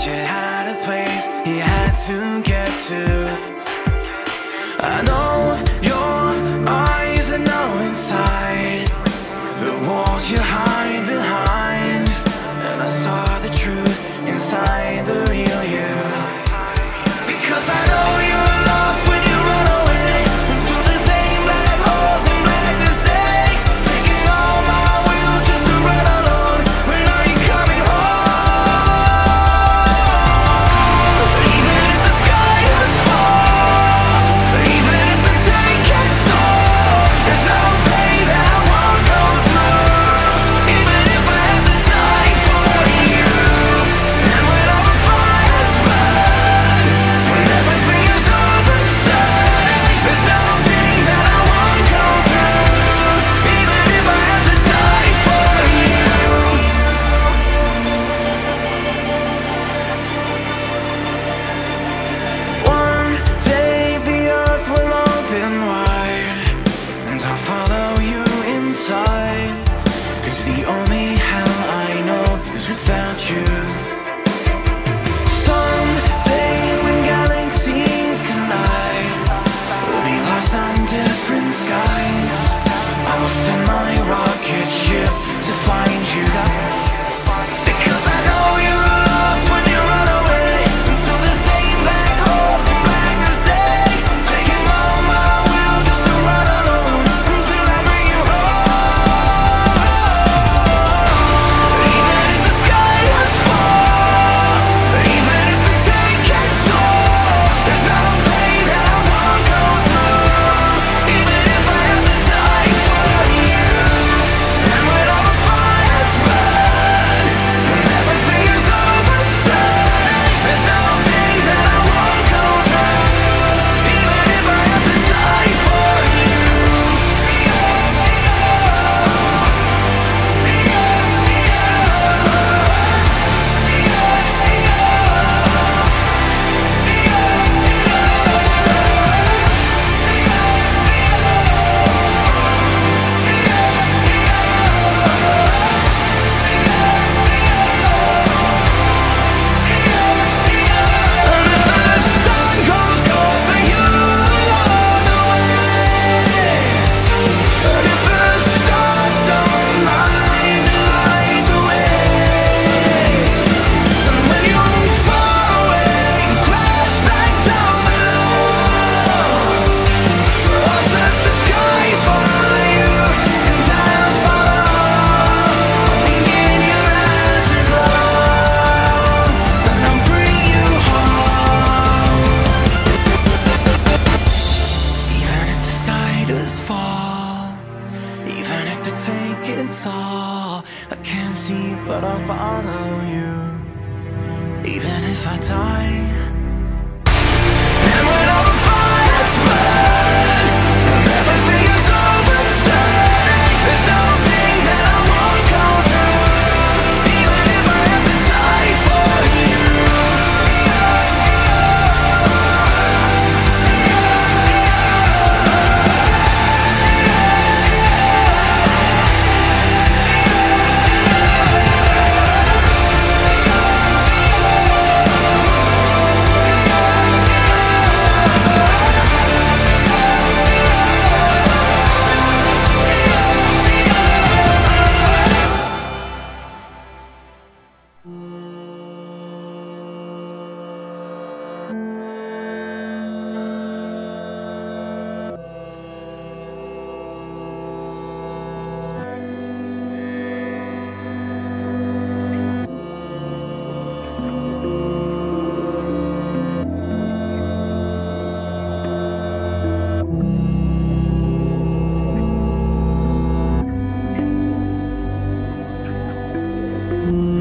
But you had a place he had to get to. I know your eyes are now inside The walls you hide. saw I can't see but I'll follow you. Even if I die Mm-hmm.